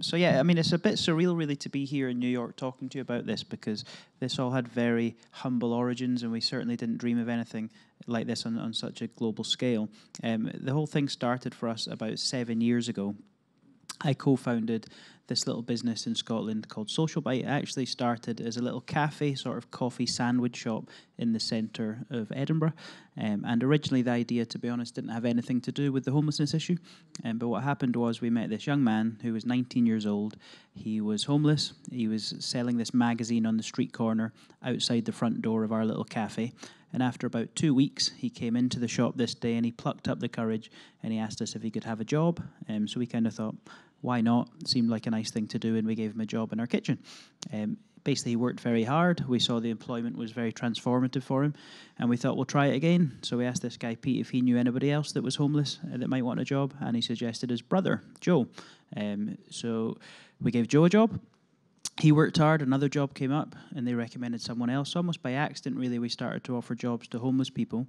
so yeah, I mean, it's a bit surreal, really, to be here in New York talking to you about this because this all had very humble origins, and we certainly didn't dream of anything like this on, on such a global scale. Um, the whole thing started for us about seven years ago. I co-founded this little business in Scotland called Social Bite. It actually started as a little cafe, sort of coffee sandwich shop in the centre of Edinburgh. Um, and originally, the idea, to be honest, didn't have anything to do with the homelessness issue. Um, but what happened was we met this young man who was 19 years old. He was homeless. He was selling this magazine on the street corner outside the front door of our little cafe. And after about two weeks, he came into the shop this day and he plucked up the courage and he asked us if he could have a job. Um, so we kind of thought, why not? Seemed like a nice thing to do, and we gave him a job in our kitchen. Um, basically, he worked very hard. We saw the employment was very transformative for him, and we thought we'll try it again. So we asked this guy Pete if he knew anybody else that was homeless uh, that might want a job, and he suggested his brother Joe. Um, so we gave Joe a job. He worked hard. Another job came up, and they recommended someone else. Almost by accident, really, we started to offer jobs to homeless people,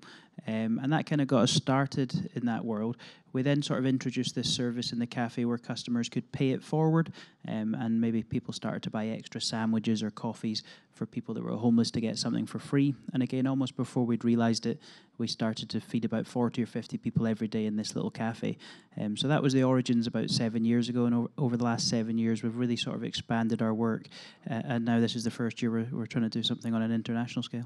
um, and that kind of got us started in that world. We then sort of introduced this service in the cafe where customers could pay it forward, um, and maybe people started to buy extra sandwiches or coffees for people that were homeless to get something for free. And again, almost before we'd realised it, we started to feed about 40 or 50 people every day in this little cafe. Um, so that was the origins about seven years ago, and over, over, the last seven years, we've really sort of expanded our work. Uh, and now this is the first year we're, we're trying to do something on an international scale.